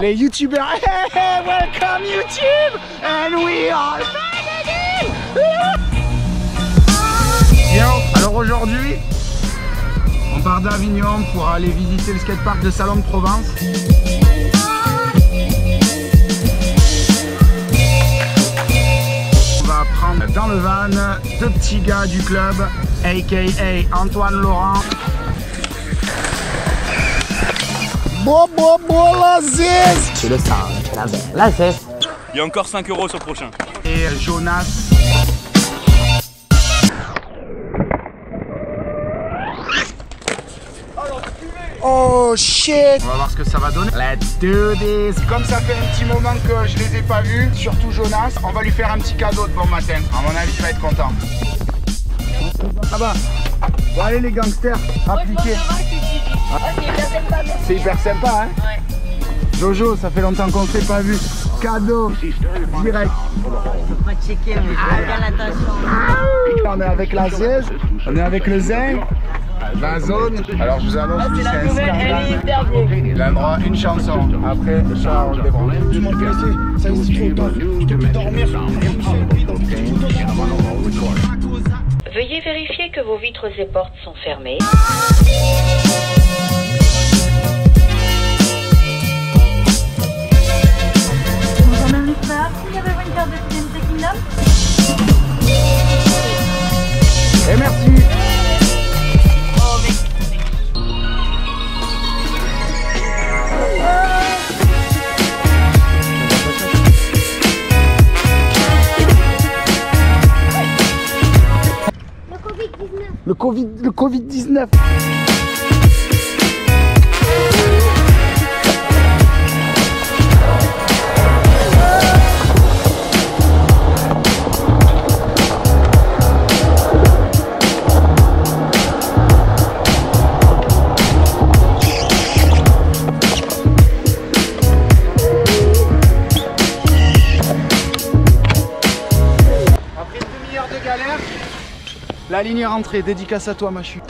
Les youtubeurs, hey, hey, welcome YouTube And we are Bien, alors aujourd'hui, on part d'Avignon pour aller visiter le skatepark de Salon de Provence. On va prendre dans le van deux petits gars du club, aka Antoine Laurent. Tu le sens, la. Il y a encore 5 euros sur le prochain. et Jonas. Oh shit On va voir ce que ça va donner. Let's do this Comme ça fait un petit moment que je les ai pas vus, surtout Jonas, on va lui faire un petit cadeau de bon matin. À mon avis, il va être content. Ah bah Bon allez les gangsters, appliquez. C'est hyper sympa hein Jojo, ça fait longtemps qu'on s'est pas vu. Cadeau, direct. pas checker, mais fais bien attention. On est avec la siège, on est avec le zinc, la zone. Alors je vous annonce que c'est un scandale. Il a le droit à une chanson. Après, ça, on le débranche. Tu m'as blessé, ça trop. Je te dormir. Veuillez vérifier que vos vitres et portes sont fermées. Le Covid, le Covid-19. La ligne est rentrée. Dédicace à toi, Machu.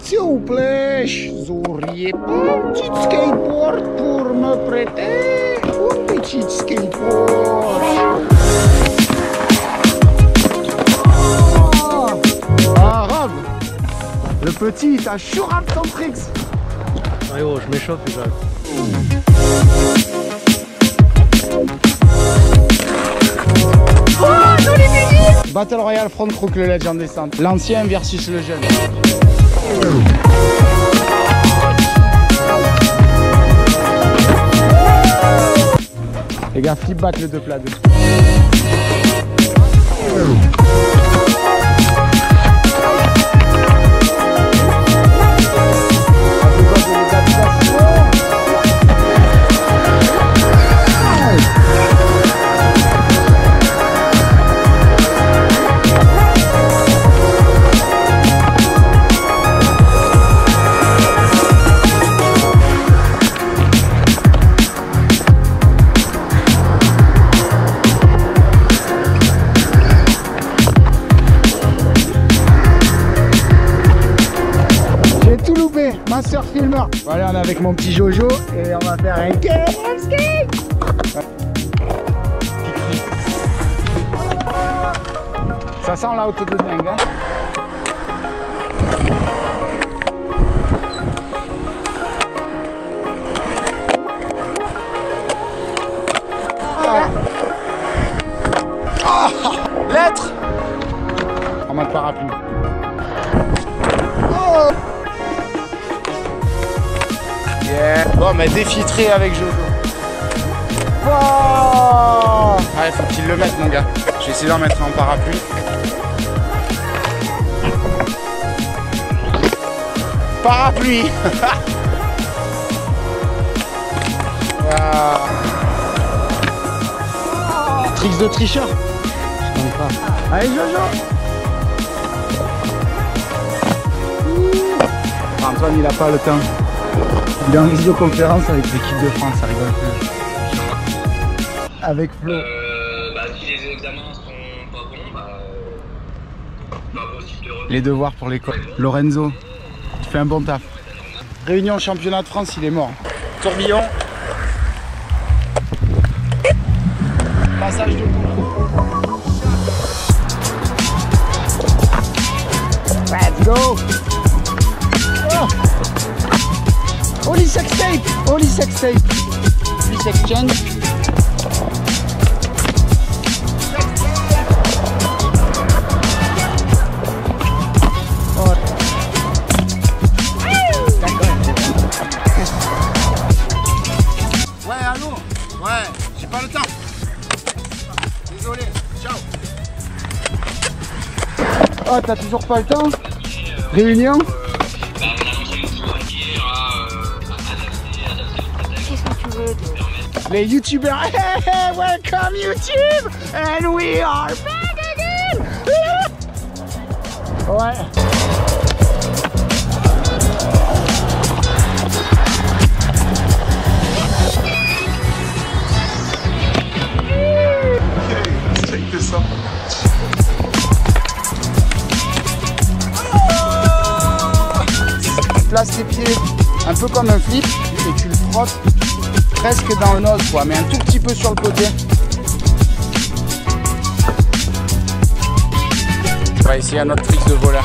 S'il vous plaît, vous auriez pas un petit skateboard pour me prêter? Un petit skateboard. Ah, Rob Le petit, il t'a chaud rap ton tricks gros, je m'échauffe et Battle Royale Front Crook, le Legend Descent. L'ancien versus le jeune. Les gars, flip back le 2 plat 2. Master. Voilà, on est avec mon petit Jojo et on va faire un skate. Ça sent l'auto de dingue. Hein Ah. Lettre En mode parapluie. Yeah. Bon, mais défiltré avec Jojo. Oh ouais, faut qu'il le mette, mon gars. Je vais essayer d'en mettre un en parapluie. Parapluie Ah. Tricks de tricheur Je pas. Allez, Jojo Antoine, il a pas le temps. Il est en visioconférence avec l'équipe de France, ça rigole plus. Avec Flo. Euh, bah, si les examens sont pas bons, bah, euh, pas possible de revenir. Les devoirs pour l'école. Lorenzo, tu fais un bon taf. Réunion championnat de France, il est mort. Tourbillon. Massage de Let's go oh. Holy sex tape Holy sex tape Oh. Ouais, allô Ouais, j'ai pas le temps. Désolé, ciao. Oh, t'as toujours pas le temps? Réunion? Les youtubeurs, hey, hey, welcome YouTube. And we are back again. Ouais. Place tes pieds un peu comme un flip et tu le frottes presque dans le nose quoi, mais un tout petit peu sur le côté. On va essayer un autre trick de voleur.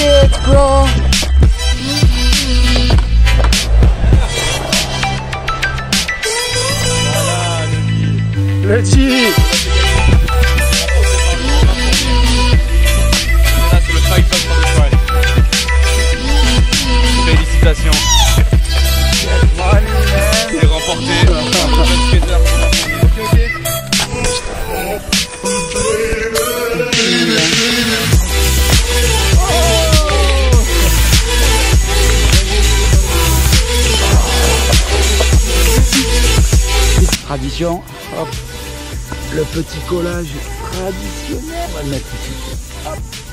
shit bro. Le Tradition, hop, le petit collage traditionnel. On va le mettre ici. Hop.